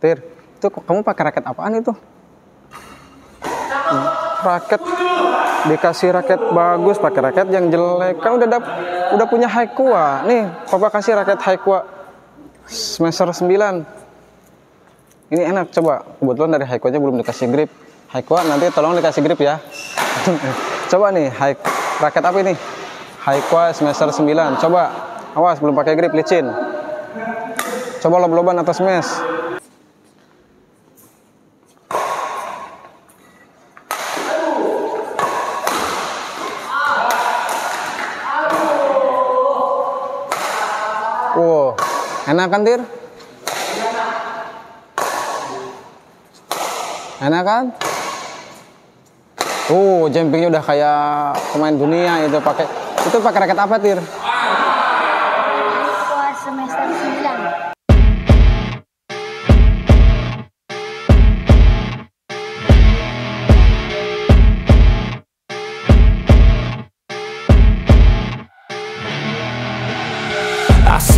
Tir, itu kamu pakai raket apaan itu? Raket dikasih raket bagus, pakai raket yang jelek. Kan udah dap, udah punya Haikua. Nih, Papa kasih raket Haikua semester 9. Ini enak coba. Kebetulan dari Haikua-nya belum dikasih grip. Haikua nanti tolong dikasih grip ya. coba nih, Haik raket apa ini? Haikua semester 9. Coba. Awas belum pakai grip licin. Coba lob-loban atas mes. Wow, enak kan Tir? Enak kan? Uh, jumpingnya udah kayak pemain dunia itu pakai itu pakai raket apa Tir?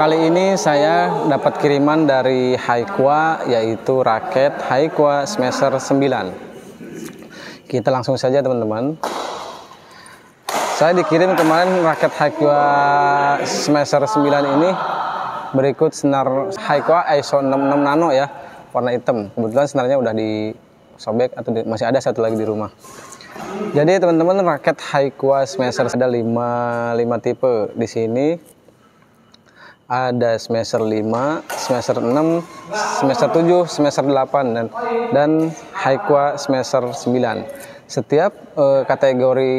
Kali ini saya dapat kiriman dari Haikwa Yaitu raket Haikwa semester 9 Kita langsung saja teman-teman. Saya dikirim kemarin raket Haikwa semester 9 ini. Berikut senar Haikwa ISO 66 Nano ya. Warna hitam. Kebetulan senarnya udah disobek atau di- masih ada satu lagi di rumah. Jadi teman-teman raket Haikwa semester ada 5 5 tipe di sini ada semester 5, semester 6, semester 7, semester 8 dan dan Haikwa semester 9. Setiap eh, kategori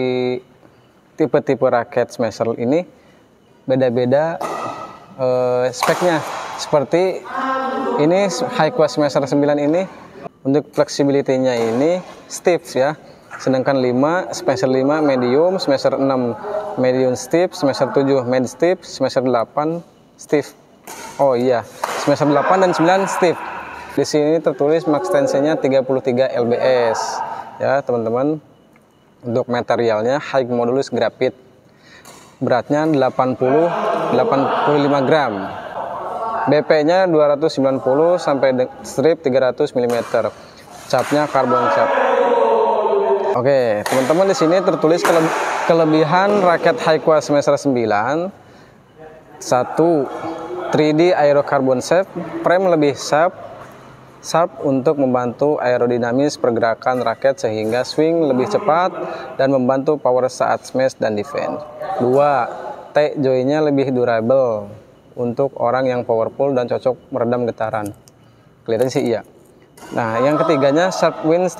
tipe-tipe raket semester ini beda-beda eh, speknya. Seperti ini Haikwa semester 9 ini untuk flexibility-nya ini stiff ya. Sedangkan 5 semester 5 medium, semester 6 medium stiff, semester 7 med stiff, semester 8 stiff. Oh iya, semester 8 dan 9 stiff. Di sini tertulis max tensinya 33 lbs. Ya, teman-teman. Untuk materialnya high modulus grafit. Beratnya 80 85 gram. BP-nya 290 sampai strip 300 mm. Capnya karbon cap. Oke, teman-teman di sini tertulis kele- kelebihan raket Haikwa semester 9. Satu, 3D aero carbon shape, frame lebih sharp, sharp untuk membantu aerodinamis pergerakan raket sehingga swing lebih cepat dan membantu power saat smash dan defense. Dua, T joy-nya lebih durable untuk orang yang powerful dan cocok meredam getaran. Kelihatannya sih iya. Nah, yang ketiganya sharp wind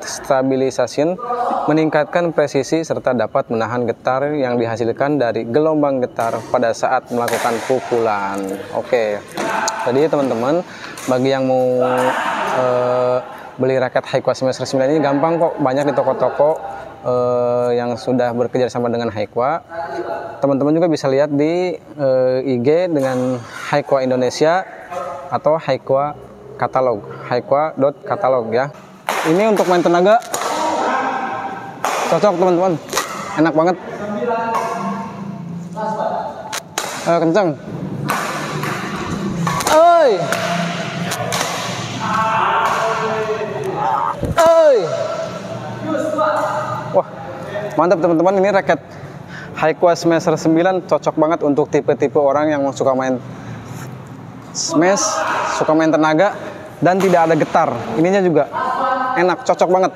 stabilization meningkatkan presisi serta dapat menahan getar yang dihasilkan dari gelombang getar pada saat melakukan pukulan. Oke. Jadi teman-teman, bagi yang mau eh, beli raket Haikwa semester 9 ini gampang kok, banyak di toko-toko eh, yang sudah bekerja sama dengan Haikwa. Teman-teman juga bisa lihat di eh, IG dengan Haikwa Indonesia atau Haikwa katalog. Haikwa.katalog ya. Ini untuk main tenaga. Cocok teman-teman. Enak banget. Eh, kencang oi! Oi! Wah mantap teman-teman. Ini raket Haikwa semester 9 cocok banget untuk tipe-tipe orang yang suka main smash, suka main tenaga, dan tidak ada getar. Ininya juga enak, cocok banget.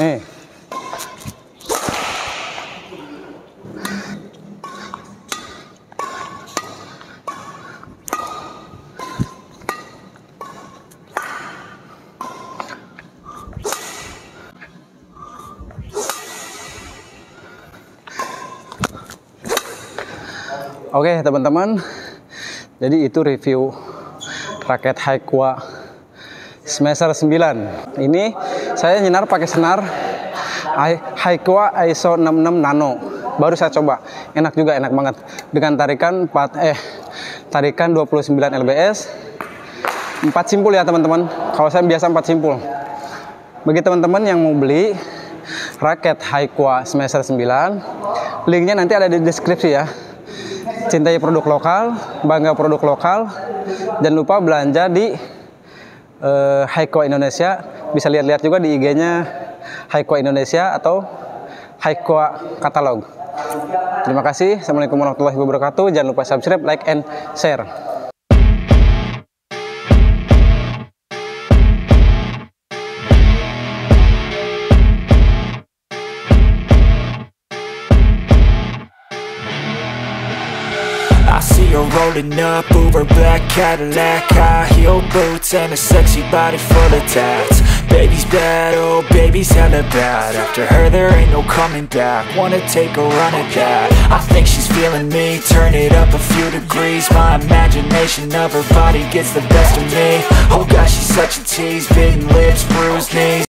Eh. Oke okay, teman-teman, jadi itu review raket Haikwa semester 9. Ini saya nyenar pakai senar Haikwa ISO 66 Nano. Baru saya coba, enak juga, enak banget. Dengan tarikan 4 eh tarikan 29 lbs. 4 simpul ya teman-teman. Kalau saya biasa 4 simpul. Bagi teman-teman yang mau beli raket Haikwa semester 9, linknya nanti ada di deskripsi ya. Cintai produk lokal, bangga produk lokal, jangan lupa belanja di uh, Haiko Indonesia bisa lihat-lihat juga di IG-nya Haiko Indonesia atau Haiko Katalog. Terima kasih. Assalamualaikum warahmatullahi wabarakatuh. Jangan lupa subscribe, like, and share. rolling up Uber black Cadillac High heel boots and a sexy body full of tats Baby's bad, oh baby's hella bad. After her there ain't no coming back. Wanna take a run at that. I think she's feeling me. Turn it up a few degrees. My imagination of her body gets the best of me. Oh gosh, she's such a tease. Bitten lips, bruised knees